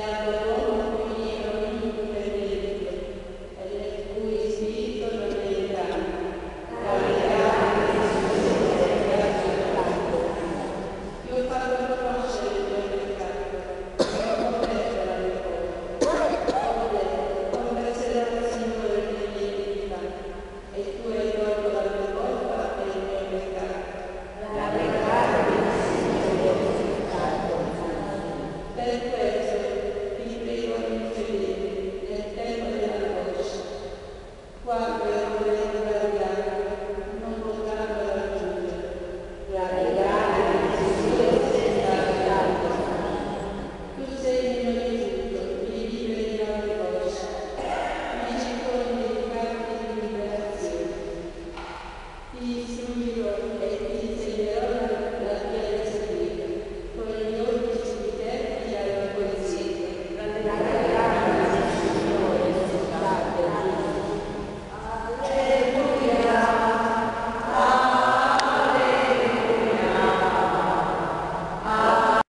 Gracias.